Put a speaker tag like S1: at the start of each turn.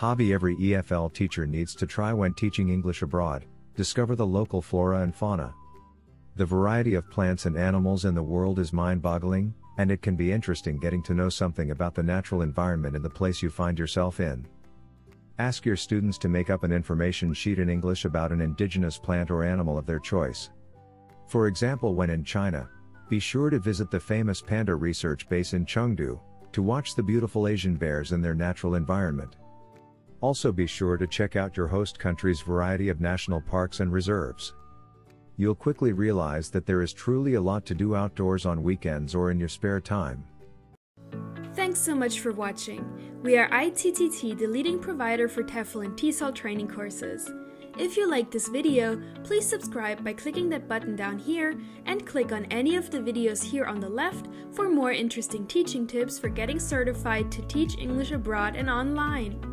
S1: Hobby every EFL teacher needs to try when teaching English abroad, discover the local flora and fauna. The variety of plants and animals in the world is mind boggling, and it can be interesting getting to know something about the natural environment in the place you find yourself in. Ask your students to make up an information sheet in English about an indigenous plant or animal of their choice. For example, when in China, be sure to visit the famous panda research base in Chengdu to watch the beautiful Asian bears in their natural environment. Also be sure to check out your host country's variety of national parks and reserves. You'll quickly realize that there is truly a lot to do outdoors on weekends or in your spare time.
S2: Thanks so much for watching. We are ITTT, the leading provider for TEFL and TESOL training courses. If you like this video, please subscribe by clicking that button down here and click on any of the videos here on the left for more interesting teaching tips for getting certified to teach English abroad and online.